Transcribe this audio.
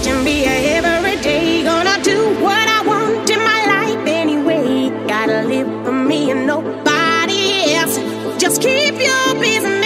Can be a every day. Gonna do what I want in my life anyway. Gotta live for me and nobody else. Just keep your business.